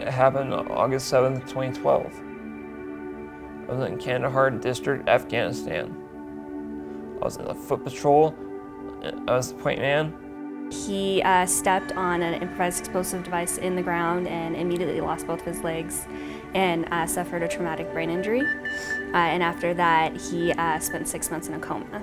It happened August 7th, 2012. I was in Kandahar District, Afghanistan. I was in the foot patrol. I was the point man. He uh, stepped on an improvised explosive device in the ground and immediately lost both of his legs and uh, suffered a traumatic brain injury. Uh, and after that, he uh, spent six months in a coma.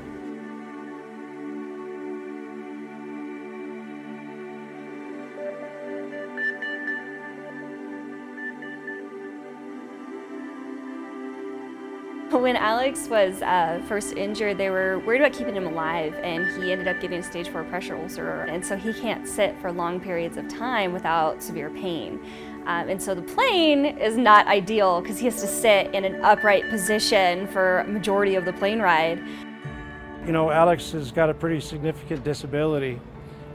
When Alex was uh, first injured, they were worried about keeping him alive, and he ended up getting a stage 4 pressure ulcer, and so he can't sit for long periods of time without severe pain. Um, and so the plane is not ideal because he has to sit in an upright position for a majority of the plane ride. You know, Alex has got a pretty significant disability,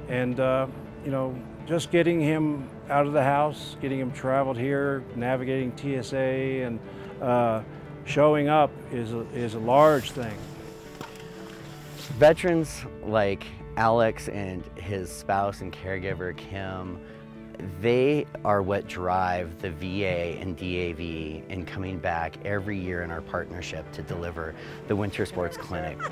and uh, you know, just getting him out of the house, getting him traveled here, navigating TSA, and uh, showing up is a, is a large thing. Veterans like Alex and his spouse and caregiver, Kim, they are what drive the VA and DAV in coming back every year in our partnership to deliver the Winter Sports Clinic.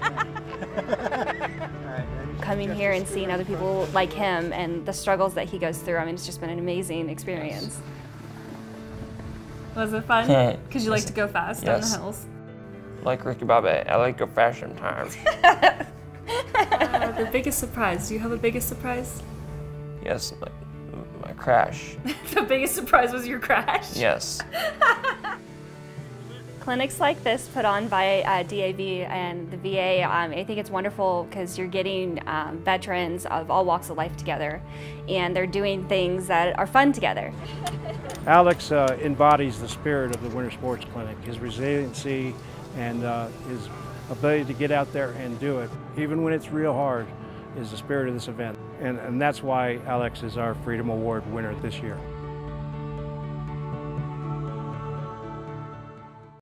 Coming here and seeing other people like him and the struggles that he goes through, I mean, it's just been an amazing experience. Was it fun? Because you like to go fast Yes. down the hills. Like Ricky Bobby, I like to go fast sometimes. Uh, the biggest surprise. Do you have a biggest surprise? yes, my, my crash. the biggest surprise was your crash. Yes. Clinics like this put on by uh, DAV and the VA, um, I think it's wonderful because you're getting um, veterans of all walks of life together and they're doing things that are fun together. Alex uh, embodies the spirit of the Winter Sports Clinic, his resiliency and uh, his ability to get out there and do it, even when it's real hard, is the spirit of this event. And, and that's why Alex is our Freedom Award winner this year.